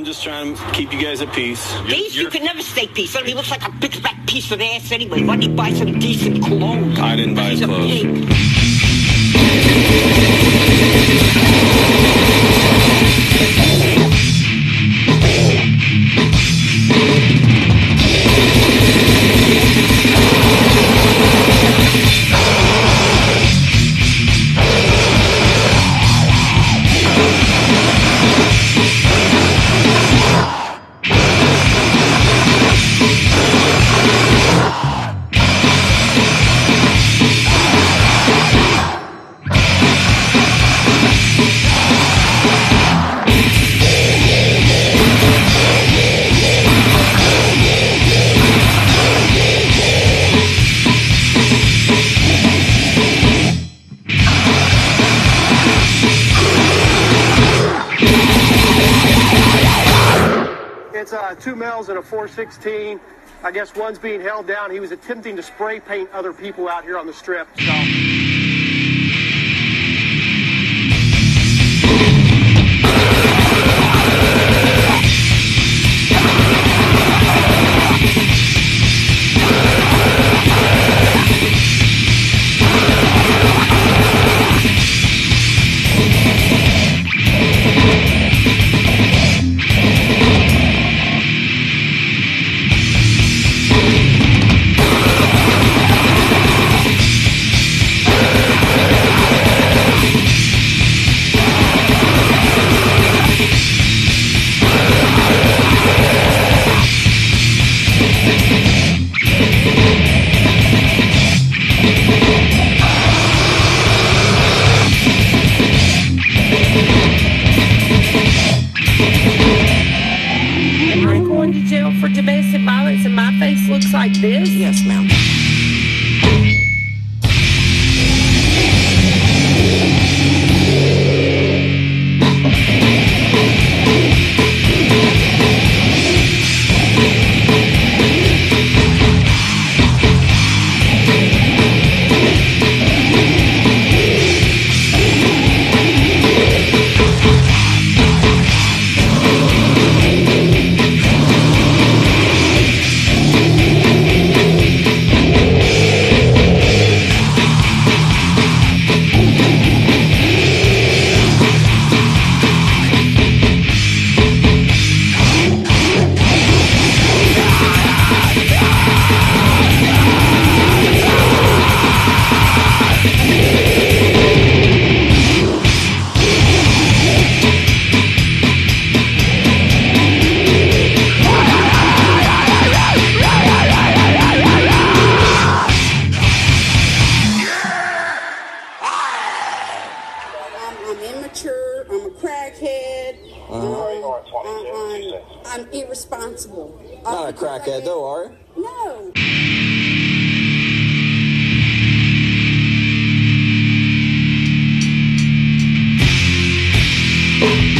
I'm just trying to keep you guys at peace. Peace? You can never stay peace. I mean, he looks like a big fat piece of ass anyway. Why don't you buy some decent clothes? I didn't buy his He's a clothes. It's uh, two males and a 416. I guess one's being held down. He was attempting to spray paint other people out here on the strip. So. I'm, I'm immature. I'm a crackhead. Um, I'm, I'm irresponsible. Not a crackhead, though, are you? No. I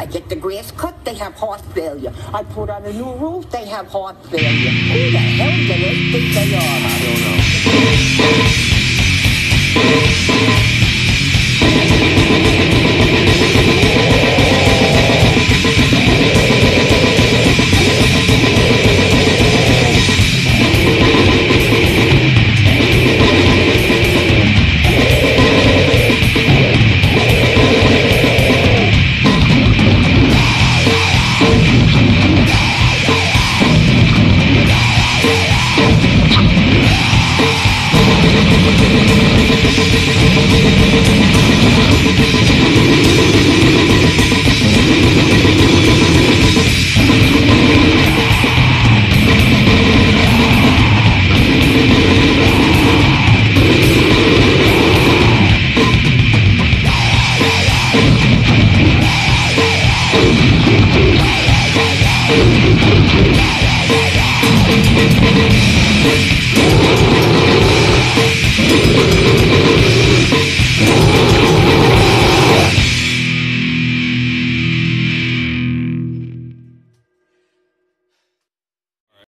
I get the grass cut, they have heart failure. I put on a new roof, they have heart failure. Who the hell do they think they are? I don't know.